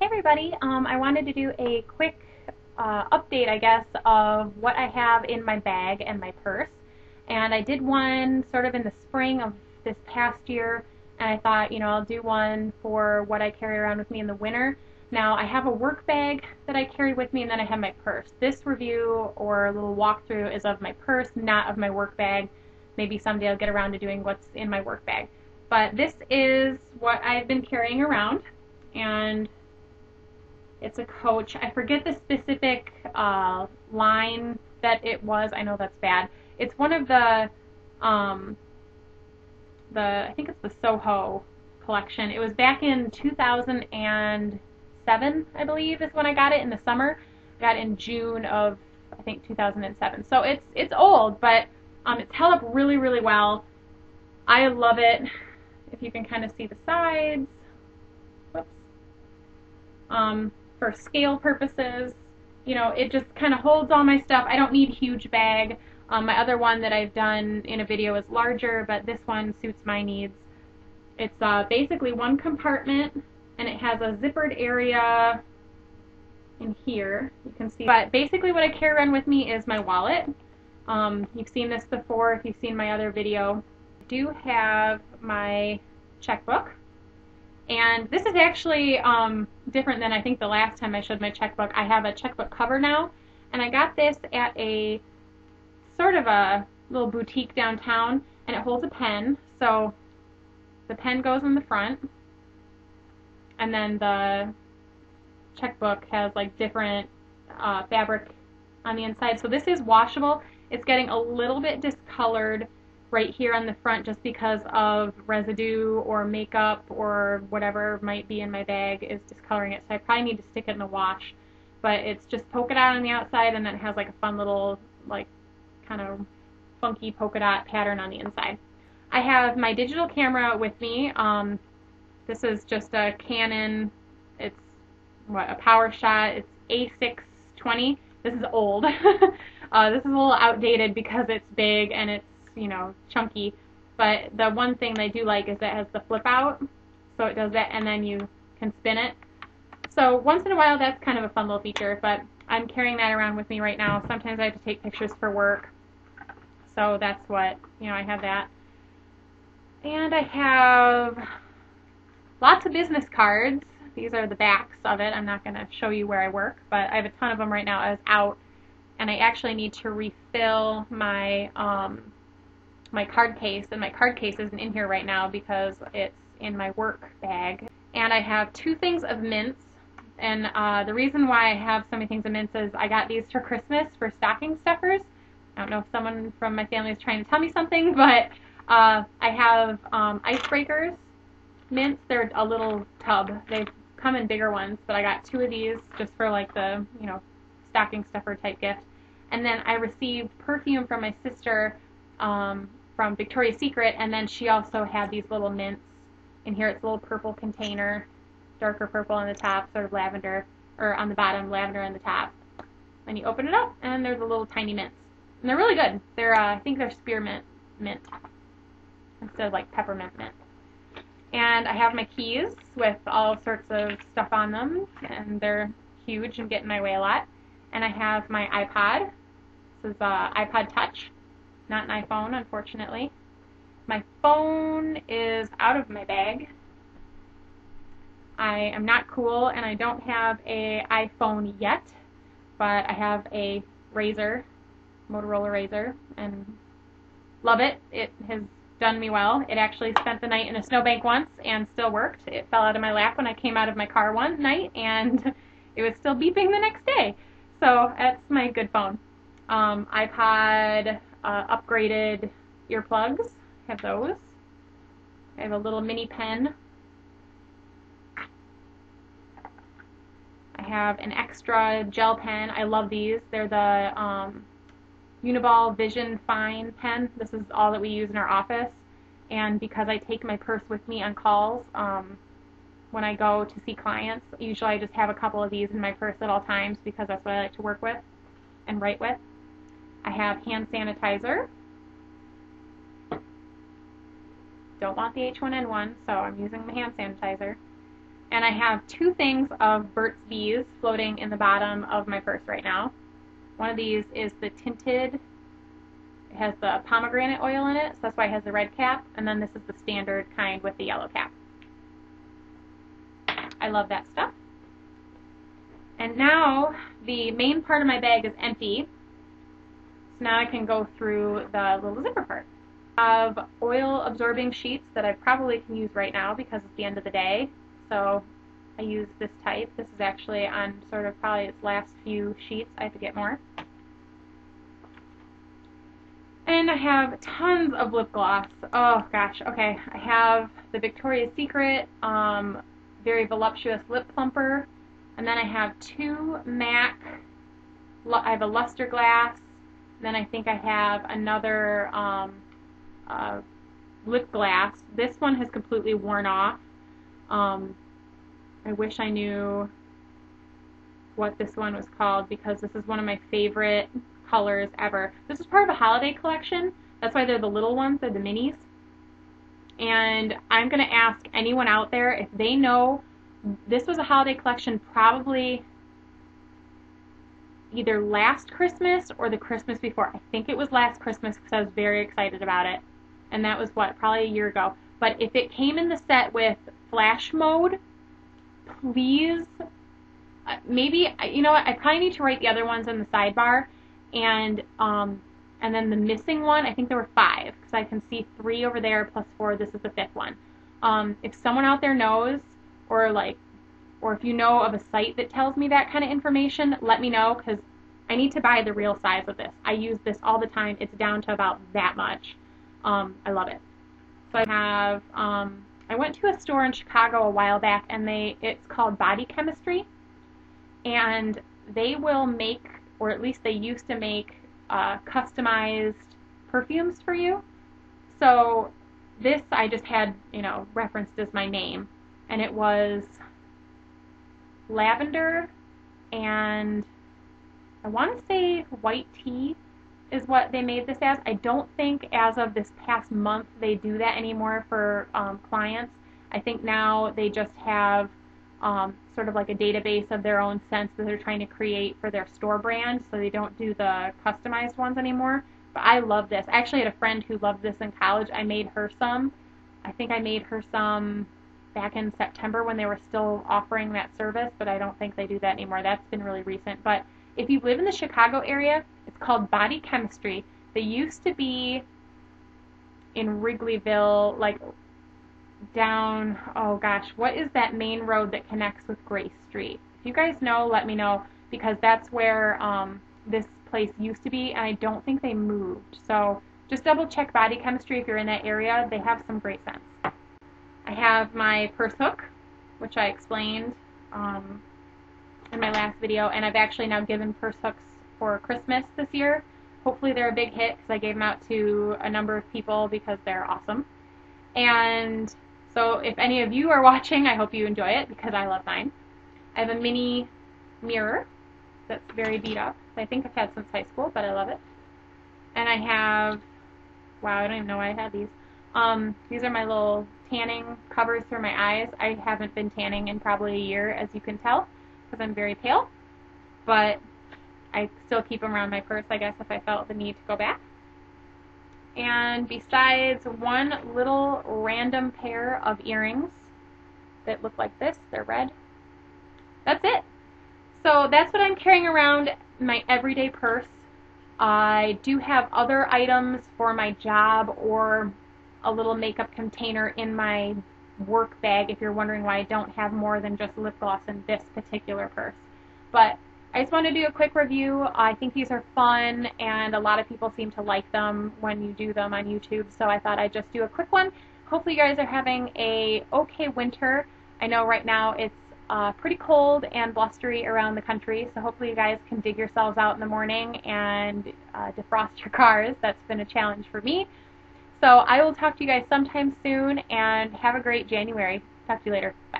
Hey everybody, um, I wanted to do a quick uh, update, I guess, of what I have in my bag and my purse. And I did one sort of in the spring of this past year, and I thought, you know, I'll do one for what I carry around with me in the winter. Now, I have a work bag that I carry with me, and then I have my purse. This review or little walkthrough is of my purse, not of my work bag. Maybe someday I'll get around to doing what's in my work bag. But this is what I've been carrying around, and it's a coach. I forget the specific uh, line that it was. I know that's bad. It's one of the, um, the I think it's the Soho collection. It was back in 2007, I believe, is when I got it in the summer. I got in June of I think 2007. So it's it's old, but um, it's held up really really well. I love it. If you can kind of see the sides. Whoops. Um, for scale purposes. You know, it just kind of holds all my stuff. I don't need huge bag. Um, my other one that I've done in a video is larger, but this one suits my needs. It's uh, basically one compartment, and it has a zippered area in here. You can see. But basically what I carry around with me is my wallet. Um, you've seen this before if you've seen my other video. I do have my checkbook. And this is actually um, different than I think the last time I showed my checkbook. I have a checkbook cover now, and I got this at a sort of a little boutique downtown, and it holds a pen. So the pen goes in the front, and then the checkbook has like different uh, fabric on the inside. So this is washable. It's getting a little bit discolored right here on the front just because of residue or makeup or whatever might be in my bag is discoloring it. So I probably need to stick it in the wash. But it's just polka dot on the outside and then it has like a fun little like kind of funky polka dot pattern on the inside. I have my digital camera with me. Um, this is just a Canon, it's what, a PowerShot, it's A620. This is old. uh, this is a little outdated because it's big and it's you know, chunky. But the one thing they do like is it has the flip out, so it does that, and then you can spin it. So once in a while, that's kind of a fun little feature, but I'm carrying that around with me right now. Sometimes I have to take pictures for work, so that's what, you know, I have that. And I have lots of business cards. These are the backs of it. I'm not going to show you where I work, but I have a ton of them right now as out, and I actually need to refill my um, my card case, and my card case isn't in here right now because it's in my work bag. And I have two things of mints, and uh, the reason why I have so many things of mints is I got these for Christmas for stocking stuffers. I don't know if someone from my family is trying to tell me something, but uh, I have um, icebreakers mints. They're a little tub. They come in bigger ones, but I got two of these just for like the, you know, stocking stuffer type gift. And then I received perfume from my sister um, from Victoria's Secret, and then she also had these little mints in here. It's a little purple container, darker purple on the top, sort of lavender, or on the bottom, lavender on the top. And you open it up, and there's a little tiny mints. And they're really good. They're, uh, I think they're spearmint mint instead of like peppermint mint. And I have my keys with all sorts of stuff on them, and they're huge and get in my way a lot. And I have my iPod. This is uh, iPod Touch not an iPhone, unfortunately. My phone is out of my bag. I am not cool and I don't have a iPhone yet, but I have a RAZR, Motorola RAZR, and love it. It has done me well. It actually spent the night in a snowbank once and still worked. It fell out of my lap when I came out of my car one night and it was still beeping the next day. So that's my good phone. Um, iPod uh, upgraded earplugs. I have those. I have a little mini pen. I have an extra gel pen. I love these. They're the um, Uniball Vision Fine pen. This is all that we use in our office. And because I take my purse with me on calls, um, when I go to see clients, usually I just have a couple of these in my purse at all times because that's what I like to work with and write with. I have hand sanitizer. Don't want the H1N1, so I'm using the hand sanitizer. And I have two things of Burt's Bees floating in the bottom of my purse right now. One of these is the tinted, it has the pomegranate oil in it, so that's why it has the red cap. And then this is the standard kind with the yellow cap. I love that stuff. And now the main part of my bag is empty. Now I can go through the little zipper part. I have oil absorbing sheets that I probably can use right now because it's the end of the day. So I use this type. This is actually on sort of probably its last few sheets. I have to get more. And I have tons of lip gloss. Oh gosh, okay. I have the Victoria's Secret um, Very Voluptuous Lip Plumper. And then I have two MAC, I have a luster glass. Then I think I have another um, uh, lip glass. This one has completely worn off. Um, I wish I knew what this one was called because this is one of my favorite colors ever. This is part of a holiday collection. That's why they're the little ones, they're the minis. And I'm going to ask anyone out there if they know this was a holiday collection probably either last Christmas or the Christmas before. I think it was last Christmas because I was very excited about it. And that was what, probably a year ago. But if it came in the set with flash mode, please, uh, maybe, you know what, I probably need to write the other ones in the sidebar. And, um, and then the missing one, I think there were five, because I can see three over there plus four. This is the fifth one. Um, if someone out there knows, or like, or if you know of a site that tells me that kind of information, let me know, because I need to buy the real size of this. I use this all the time. It's down to about that much. Um, I love it. So I have um, I went to a store in Chicago a while back, and they it's called Body Chemistry, and they will make, or at least they used to make, uh, customized perfumes for you. So this I just had, you know, referenced as my name, and it was lavender and I want to say white tea is what they made this as. I don't think as of this past month they do that anymore for um, clients. I think now they just have um, sort of like a database of their own scents that they're trying to create for their store brand, so they don't do the customized ones anymore. But I love this. I actually had a friend who loved this in college. I made her some. I think I made her some back in September when they were still offering that service, but I don't think they do that anymore. That's been really recent. But if you live in the Chicago area, it's called Body Chemistry. They used to be in Wrigleyville, like down, oh gosh, what is that main road that connects with Grace Street? If you guys know, let me know because that's where um, this place used to be, and I don't think they moved. So just double check Body Chemistry if you're in that area. They have some great scents. I have my purse hook, which I explained um, in my last video, and I've actually now given purse hooks for Christmas this year. Hopefully they're a big hit because I gave them out to a number of people because they're awesome. And so if any of you are watching, I hope you enjoy it because I love mine. I have a mini mirror that's very beat up. I think I've had since high school, but I love it. And I have, wow, I don't even know why I had these. Um, these are my little tanning covers for my eyes. I haven't been tanning in probably a year, as you can tell because I'm very pale, but I still keep them around my purse, I guess, if I felt the need to go back. And besides one little random pair of earrings that look like this, they're red, that's it. So that's what I'm carrying around my everyday purse. I do have other items for my job or a little makeup container in my work bag if you're wondering why I don't have more than just lip gloss in this particular purse. But I just want to do a quick review. I think these are fun and a lot of people seem to like them when you do them on YouTube, so I thought I'd just do a quick one. Hopefully you guys are having a okay winter. I know right now it's uh, pretty cold and blustery around the country, so hopefully you guys can dig yourselves out in the morning and uh, defrost your cars. That's been a challenge for me. So I will talk to you guys sometime soon and have a great January. Talk to you later. Bye.